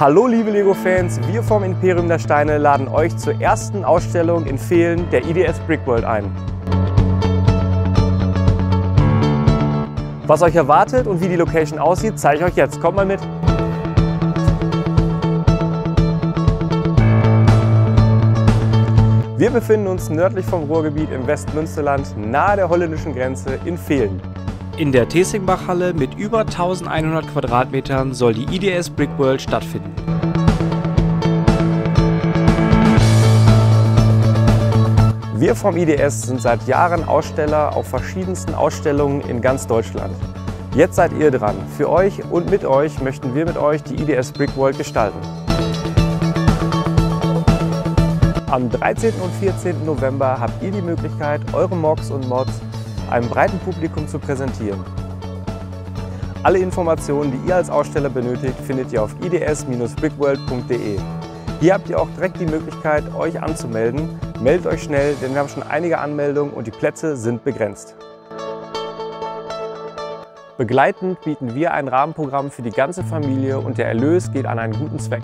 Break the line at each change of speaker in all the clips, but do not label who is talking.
Hallo liebe Lego-Fans, wir vom Imperium der Steine laden euch zur ersten Ausstellung in Fehlen der IDS Brickworld ein. Was euch erwartet und wie die Location aussieht, zeige ich euch jetzt. Kommt mal mit! Wir befinden uns nördlich vom Ruhrgebiet im Westmünsterland, nahe der holländischen Grenze in Fehlen.
In der Tesingbach-Halle mit über 1100 Quadratmetern soll die IDS Brickworld stattfinden.
Wir vom IDS sind seit Jahren Aussteller auf verschiedensten Ausstellungen in ganz Deutschland. Jetzt seid ihr dran. Für euch und mit euch möchten wir mit euch die IDS Brickworld gestalten. Am 13. und 14. November habt ihr die Möglichkeit, eure Mods und Mods einem breiten Publikum zu präsentieren. Alle Informationen, die ihr als Aussteller benötigt, findet ihr auf ids-brickworld.de. Hier habt ihr auch direkt die Möglichkeit, euch anzumelden. Meldet euch schnell, denn wir haben schon einige Anmeldungen und die Plätze sind begrenzt. Begleitend bieten wir ein Rahmenprogramm für die ganze Familie und der Erlös geht an einen guten Zweck.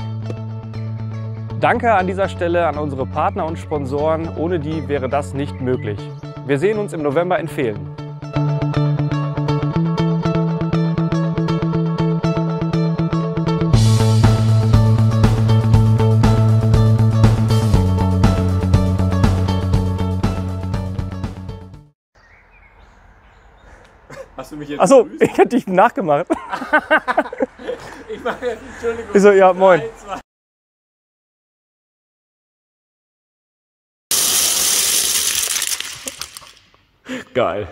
Danke an dieser Stelle an unsere Partner und Sponsoren, ohne die wäre das nicht möglich. Wir sehen uns im November in Fehlen.
Hast du mich jetzt
Achso, ich hätte dich nachgemacht.
Ich meine, Entschuldigung.
Ich so, ja, moin.
Drei,
Geil.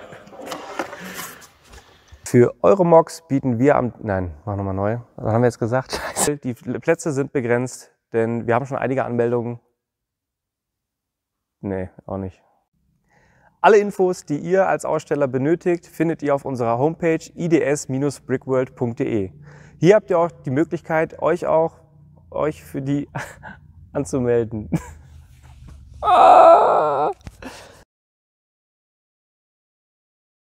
Für eure Mocks bieten wir am... Nein, mach nochmal neu. Was haben wir jetzt gesagt? Scheiße. Die Plätze sind begrenzt, denn wir haben schon einige Anmeldungen. Nee, auch nicht. Alle Infos, die ihr als Aussteller benötigt, findet ihr auf unserer Homepage ids-brickworld.de. Hier habt ihr auch die Möglichkeit, euch auch euch für die anzumelden. Ah!